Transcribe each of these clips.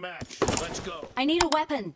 match. Let's go. I need a weapon.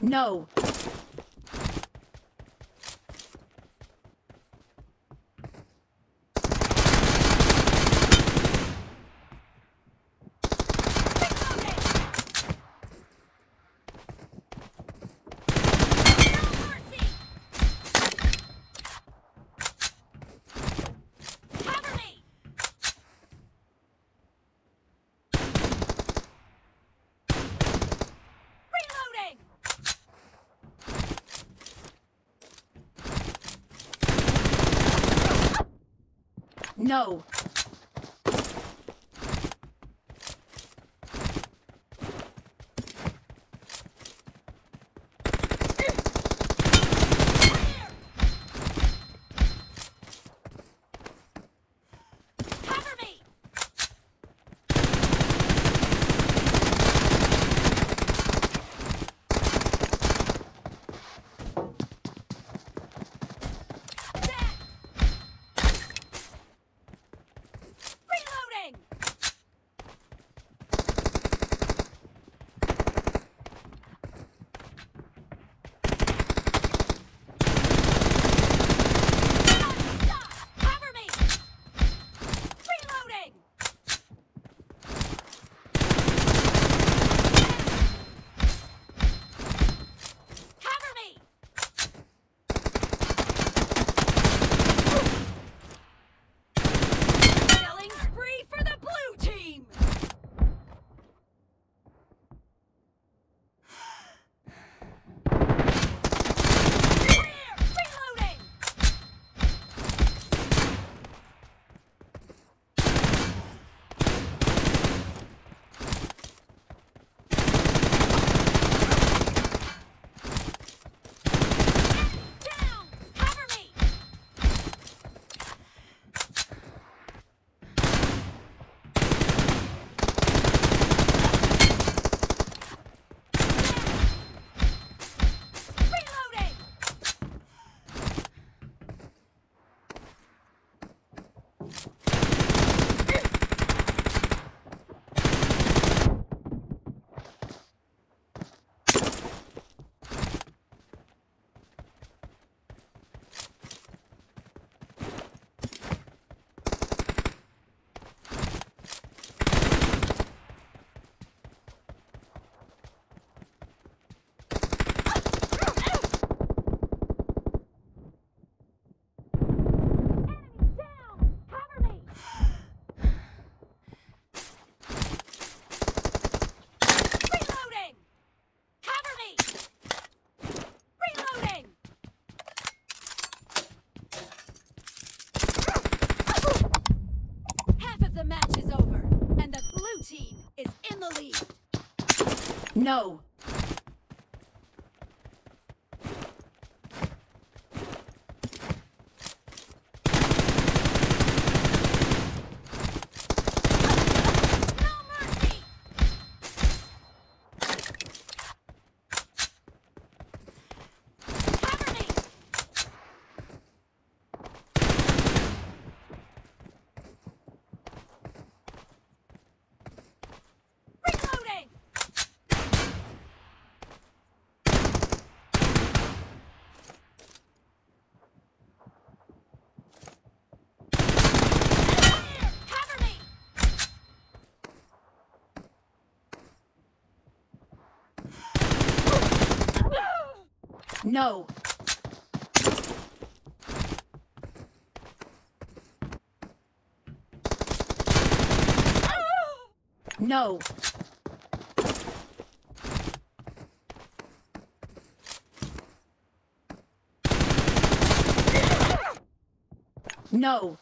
No. No. No! No. No. No.